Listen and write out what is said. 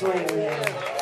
Kansas